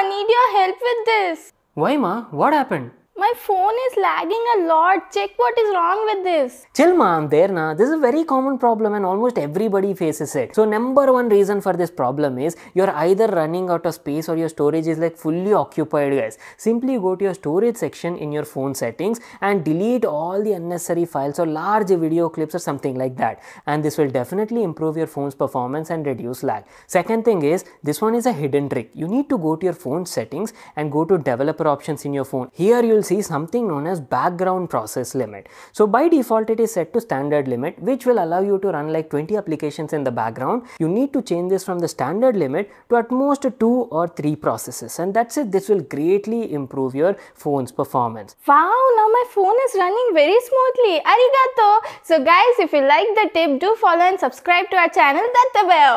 I need your help with this. Why, ma? What happened? My phone is lagging a lot. Check what is wrong with this. Chill, ma. I'm there, na. This is a very common problem and almost everybody faces it. So, number one reason for this problem is you're either running out of space or your storage is like fully occupied, guys. Simply go to your storage section in your phone settings and delete all the unnecessary files or large video clips or something like that. And this will definitely improve your phone's performance and reduce lag. Second thing is, this one is a hidden trick. You need to go to your phone settings and go to developer options in your phone. Here you'll see something known as background process limit. So by default it is set to standard limit which will allow you to run like 20 applications in the background. You need to change this from the standard limit to at most 2 or 3 processes and that's it. This will greatly improve your phone's performance. Wow, now my phone is running very smoothly. Arigato. So guys, if you like the tip, do follow and subscribe to our channel. That's the bell.